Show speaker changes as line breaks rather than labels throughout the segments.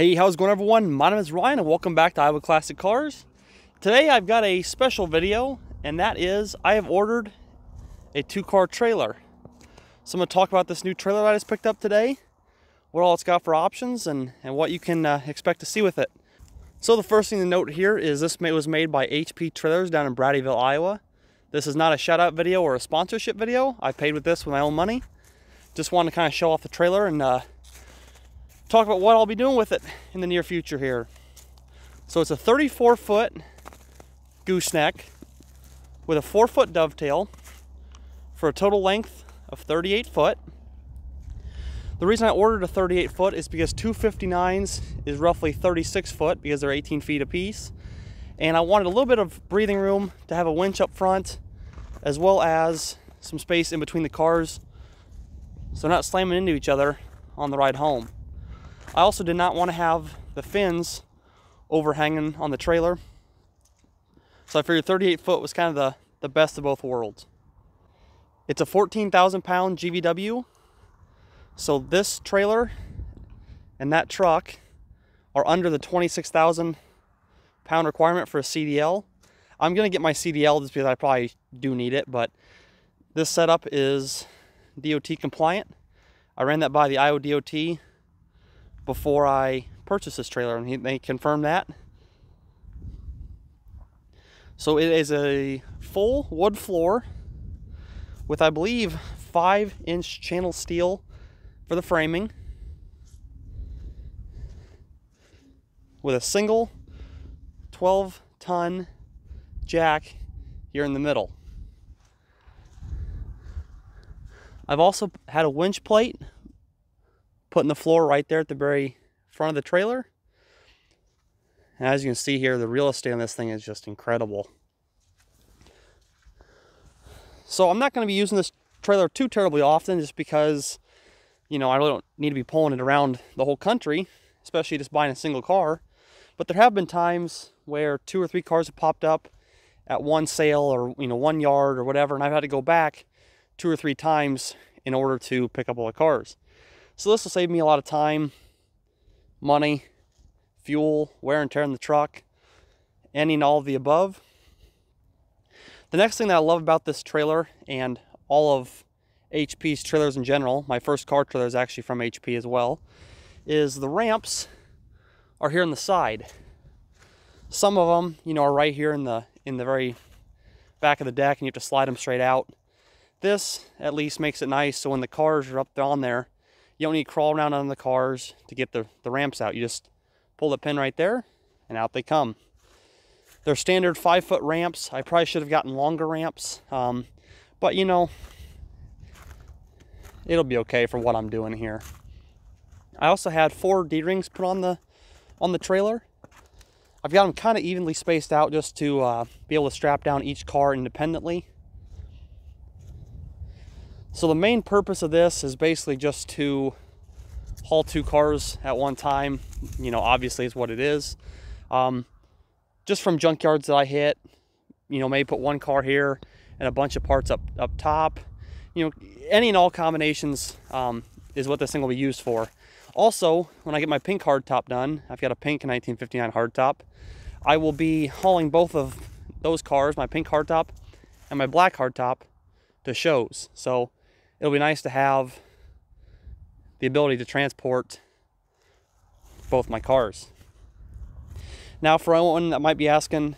Hey, how's it going everyone? My name is Ryan and welcome back to Iowa Classic Cars. Today I've got a special video and that is I have ordered a two car trailer. So I'm to talk about this new trailer that I just picked up today, what all it's got for options and, and what you can uh, expect to see with it. So the first thing to note here is this was made by HP Trailers down in Braddyville, Iowa. This is not a shout out video or a sponsorship video. I paid with this with my own money. Just wanted to kind of show off the trailer and uh, talk about what I'll be doing with it in the near future here. So it's a 34 foot gooseneck with a four foot dovetail for a total length of 38 foot. The reason I ordered a 38 foot is because 259s is roughly 36 foot because they're 18 feet apiece. And I wanted a little bit of breathing room to have a winch up front as well as some space in between the cars so not slamming into each other on the ride home. I also did not want to have the fins overhanging on the trailer. So I figured 38 foot was kind of the, the best of both worlds. It's a 14,000 pound GVW. So this trailer and that truck are under the 26,000 pound requirement for a CDL. I'm gonna get my CDL just because I probably do need it, but this setup is DOT compliant. I ran that by the Iowa DOT before I purchased this trailer, and he, they confirmed that. So it is a full wood floor with, I believe, five inch channel steel for the framing. With a single 12 ton jack here in the middle. I've also had a winch plate put in the floor right there at the very front of the trailer. And as you can see here, the real estate on this thing is just incredible. So I'm not going to be using this trailer too terribly often just because, you know, I really don't need to be pulling it around the whole country, especially just buying a single car. But there have been times where two or three cars have popped up at one sale or, you know, one yard or whatever, and I've had to go back two or three times in order to pick up all the cars. So this will save me a lot of time, money, fuel, wear and tear in the truck, any and all of the above. The next thing that I love about this trailer and all of HP's trailers in general, my first car trailer is actually from HP as well, is the ramps are here on the side. Some of them, you know, are right here in the in the very back of the deck and you have to slide them straight out. This at least makes it nice so when the cars are up on there, you don't need to crawl around on the cars to get the, the ramps out. You just pull the pin right there and out they come. They're standard five foot ramps. I probably should have gotten longer ramps. Um, but you know, it'll be okay for what I'm doing here. I also had four D-rings put on the on the trailer. I've got them kind of evenly spaced out just to uh, be able to strap down each car independently. So the main purpose of this is basically just to haul two cars at one time. You know, obviously is what it is. Um, just from junkyards that I hit, you know, maybe put one car here and a bunch of parts up, up top. You know, any and all combinations um, is what this thing will be used for. Also, when I get my pink hardtop done, I've got a pink 1959 hardtop, I will be hauling both of those cars, my pink hardtop and my black hardtop, to shows. So it'll be nice to have the ability to transport both my cars. Now, for anyone that might be asking,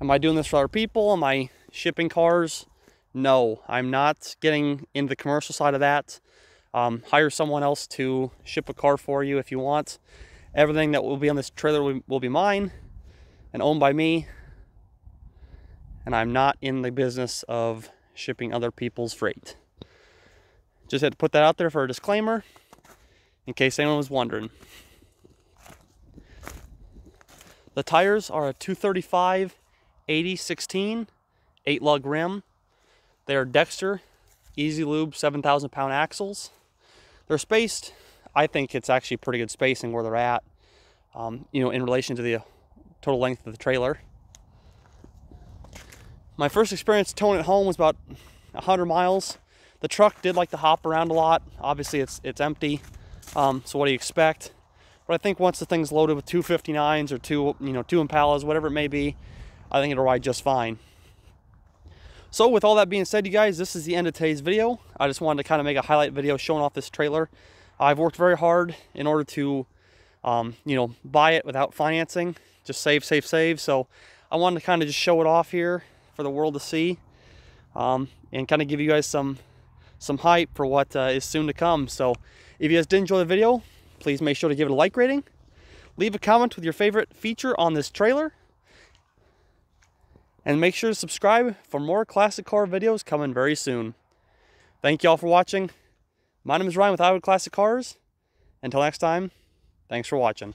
am I doing this for other people? Am I shipping cars? No, I'm not getting into the commercial side of that. Um, hire someone else to ship a car for you if you want. Everything that will be on this trailer will, will be mine and owned by me. And I'm not in the business of shipping other people's freight. Just had to put that out there for a disclaimer in case anyone was wondering. The tires are a 235 80 16 8 lug rim. They are Dexter Easy Lube 7,000 pound axles. They're spaced, I think it's actually pretty good spacing where they're at, um, you know, in relation to the total length of the trailer. My first experience towing it home was about 100 miles. The truck did like to hop around a lot. Obviously, it's it's empty. Um, so what do you expect? But I think once the thing's loaded with two 59s or two, you know, two Impalas, whatever it may be, I think it'll ride just fine. So with all that being said, you guys, this is the end of today's video. I just wanted to kind of make a highlight video showing off this trailer. I've worked very hard in order to, um, you know, buy it without financing. Just save, save, save. So I wanted to kind of just show it off here for the world to see um, and kind of give you guys some some hype for what uh, is soon to come. So if you guys did enjoy the video, please make sure to give it a like rating. Leave a comment with your favorite feature on this trailer. And make sure to subscribe for more classic car videos coming very soon. Thank you all for watching. My name is Ryan with Iowa Classic Cars. Until next time, thanks for watching.